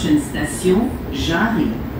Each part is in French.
Prochaine station, Jarry.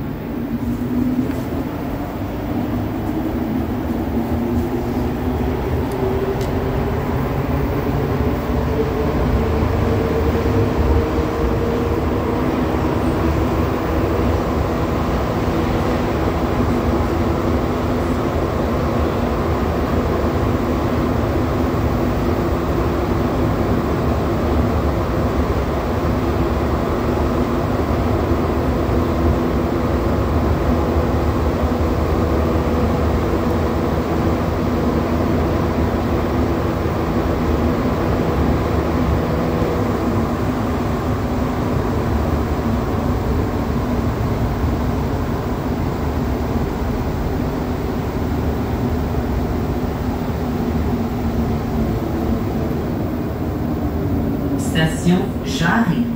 Station Jarry.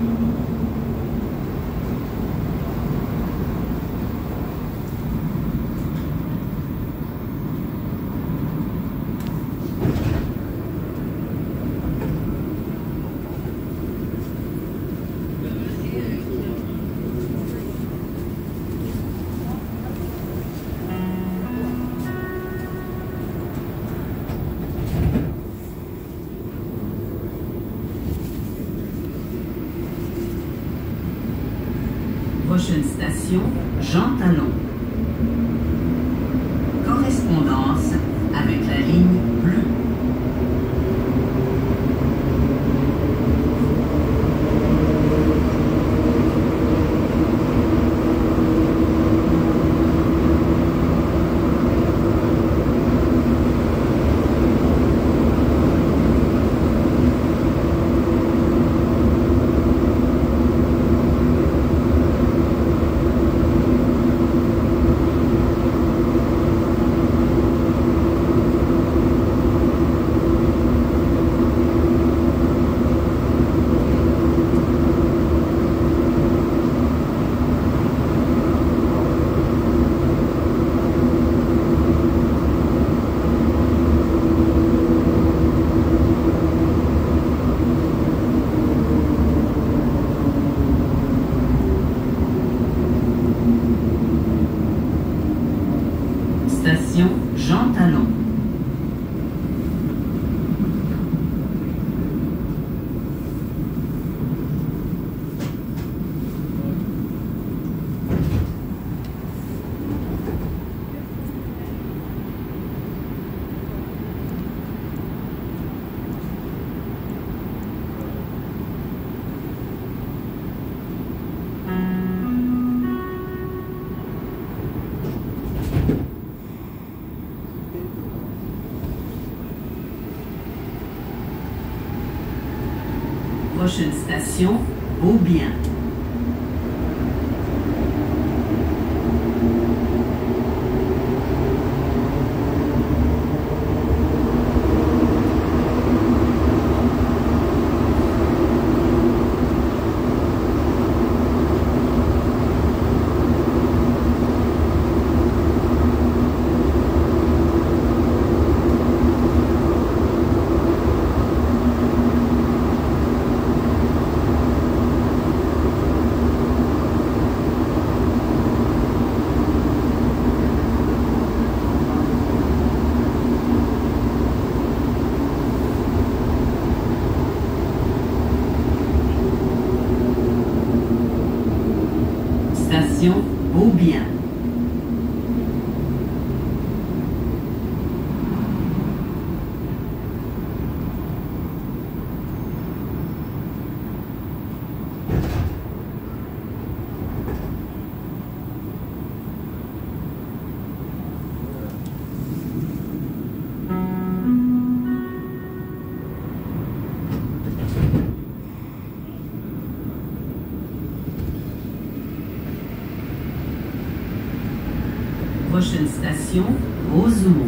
Prochaine Prochaine station, Beaubien. Station Beaubien. Prochaine station, Rosemont.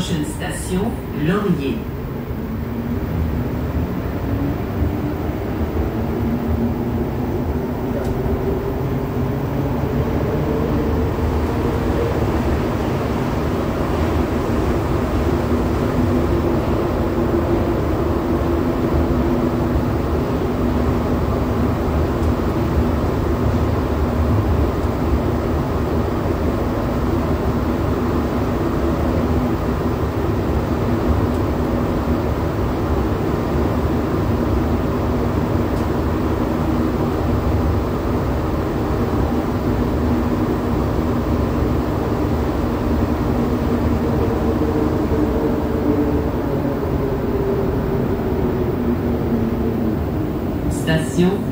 Prochaine station, Laurier.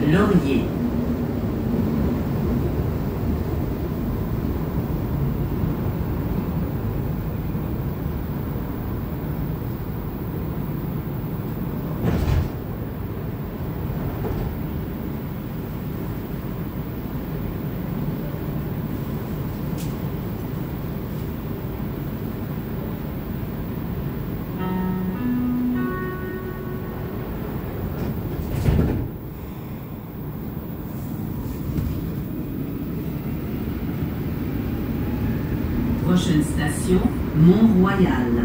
Station Mont-Royal.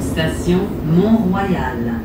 Station Mont-Royal.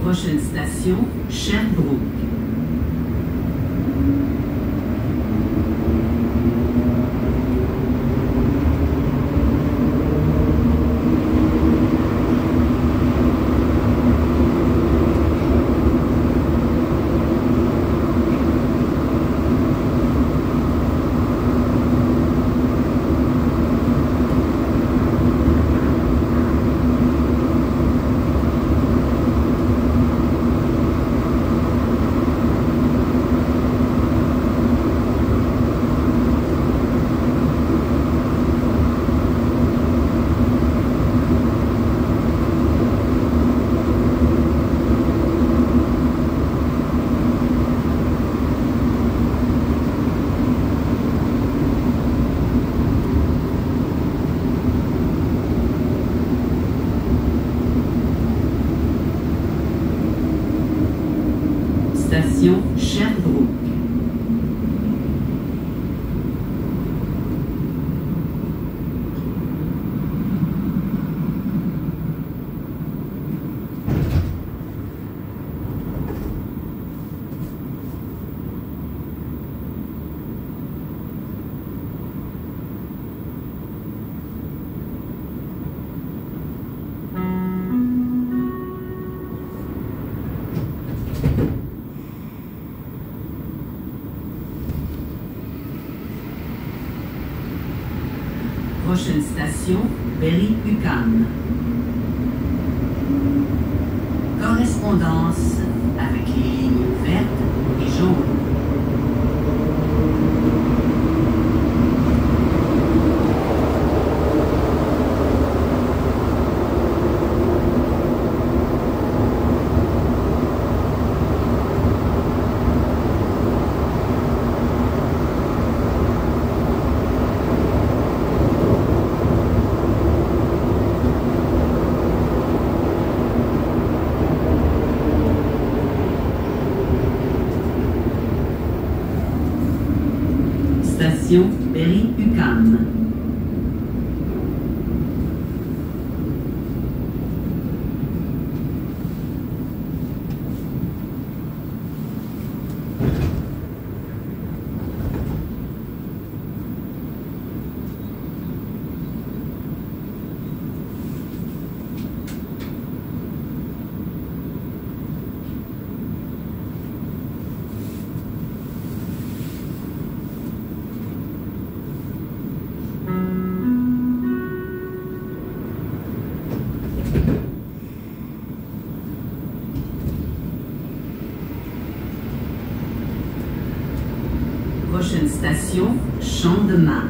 Prochaine station, Sherbrooke. Prochaine station, Berry-UQAM. Correspondance Champ de Mars.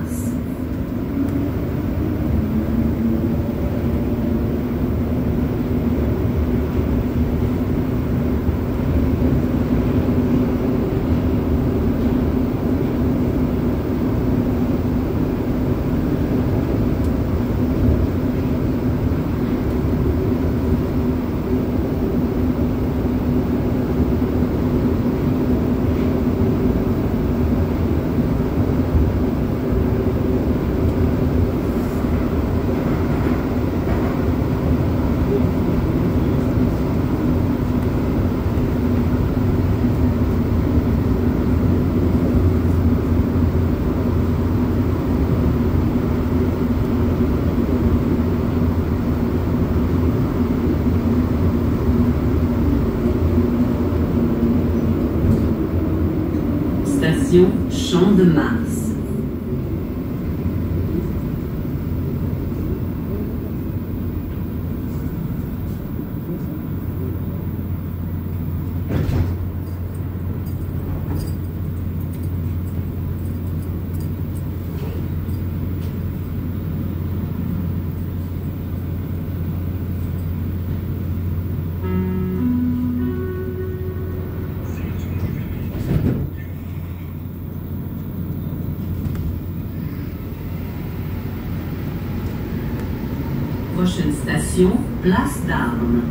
Champ de Mars. Prochaine station, Place d'Armes.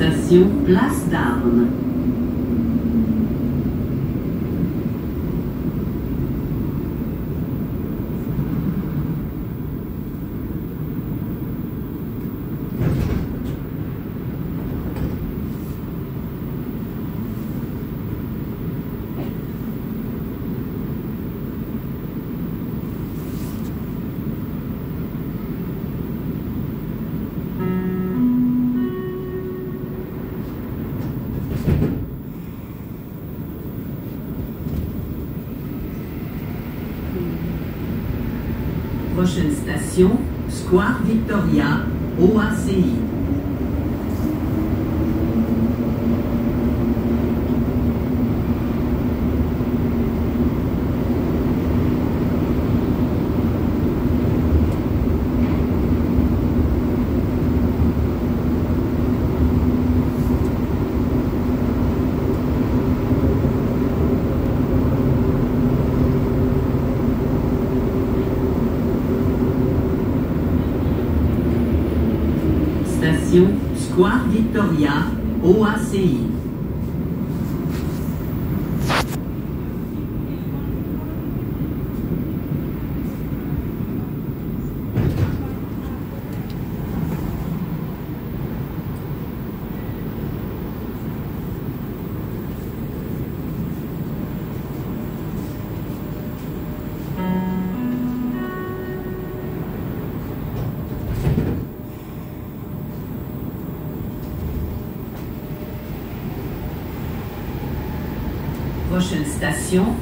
Station Place d'Armes. Prochaine station, Square Victoria, OACI. Station Square Victoria, OACI. Station,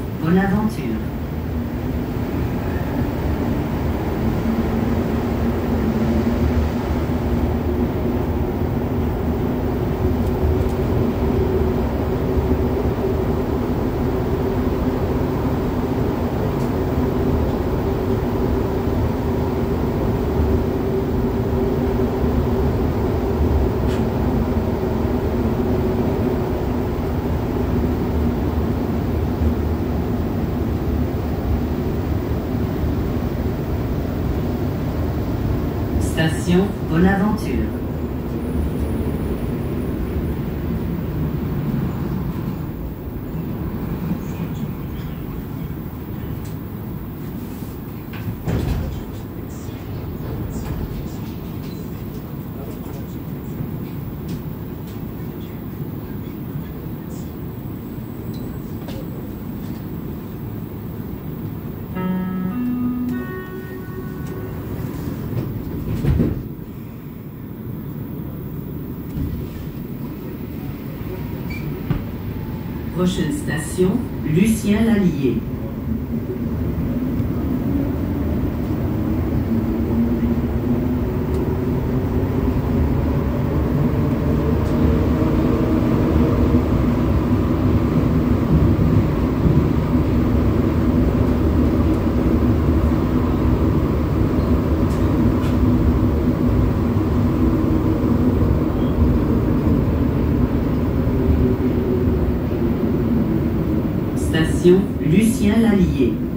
Prochaine station, Lucien Lallier. Station Lucien Lallier.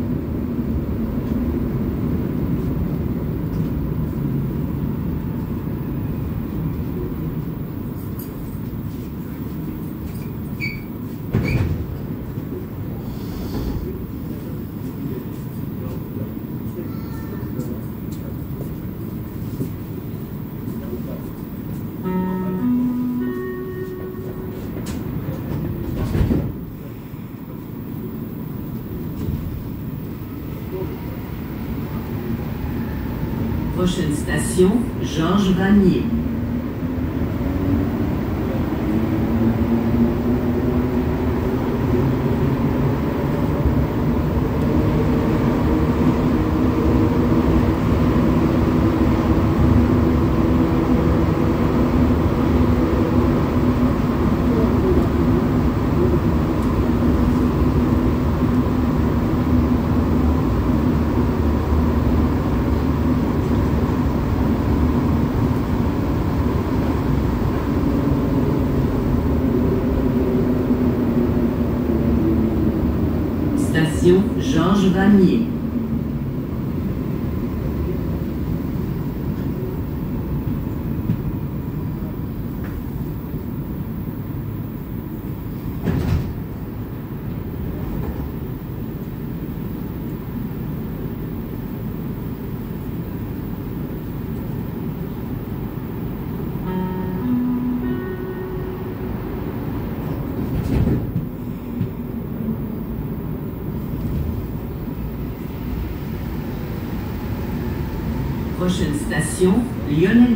Prochaine station, Georges Vanier. Station Georges Vanier. Prochaine station, Lionel